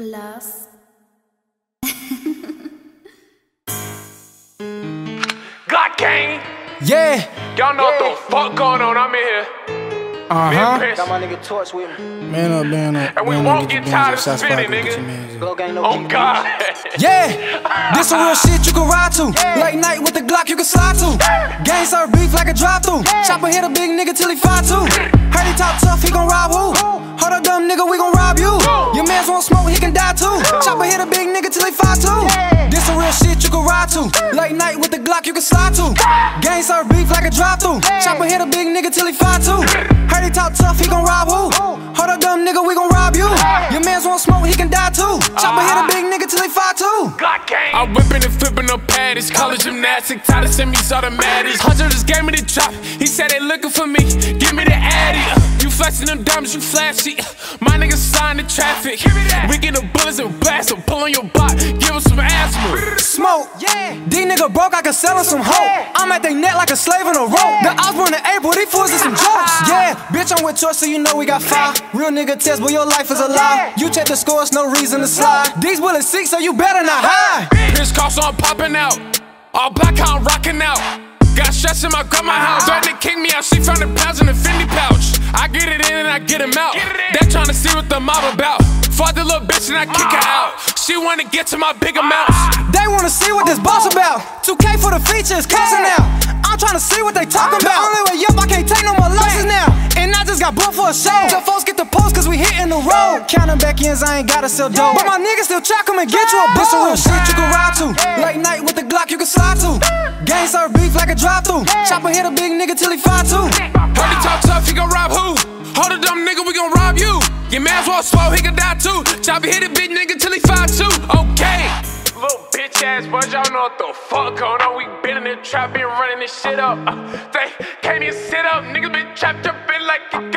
Plus. God gang. Yeah. Y'all know what the fuck going on. I'm in here. Uh huh. Got my nigga Torxh with me. Man up, man up. And we man won't up, get tired of up, spinning, nigga. your mans up. Blow gang, no Oh. God. Yeah, this some real shit you can ride to. Late night with the Glock you can slide to. Gang serve beef like a drive through. Chopper hit a big nigga till he fire too. Heard he talk tough, he gon' rob who? Hold up, dumb nigga, we gon' rob you. To. Late night with the Glock you can slide to. Gang serve beef like a drive through. Chopper hit a big nigga till he fight too. Heard he talk tough, he gon' rob who? Hold up, dumb nigga, we gon' rob you. Your mans won't smoke, he can die too. Chopper hit a big nigga till he fight too. God gang. I'm whipping and flipping up patties. College gymnastics, tired of semis automatics. Hunter just gave me the drop. He said they looking for me. Give me the addy. You flexing them diamonds, you flashy. My niggas sign the traffic. We get the bullets and blast them. Pull on your block. Give us some asthma. Smoke, yeah. These nigga broke, I can sell him some hoe. I'm at they neck like a slave on a rope. The Osborne in April, these fools is some jokes. Yeah, bitch, I'm with Choice, so you know we got five. Real nigga test, but your life is a lie. You check the scores, no reason to slide. These bullets six, so you better not hide. Piss cough, so I'm popping out. All black, how I'm rocking out. Got stress in my grandma house. Threatened to kick me out. She found the pounds in the Fendi pouch. I get it in and I get him out. They tryna see what the mob about. Fuck the little bitch and I kick her out. She wanna get to my big amounts. They wanna see what this boss oh. about. 2K for the features, cussing out. I'm tryna see what they talking about. The only way up, I can't take no more losses now. And I just got booked for a show. The folks get the post cause we hitting the road. Counting back ends, I ain't gotta sell dope. But my niggas still try come and get you a book. This some real shit you can ride to. Late night with the Glock you can slide to. Gang serve beef like a drive through. Chopper hit a big nigga till he fire too. Heard he talk tough, he gon' rob who? Hold a dumb nigga, we gon' rob you. Your man's won't slow, he can die too. Chopper hit a big nigga till he five two. Okay. Little bitch ass boys, y'all know what the fuck going on. We been in the trap, been running this shit up. Uh, they can't even sit up, niggas been trapped up in like a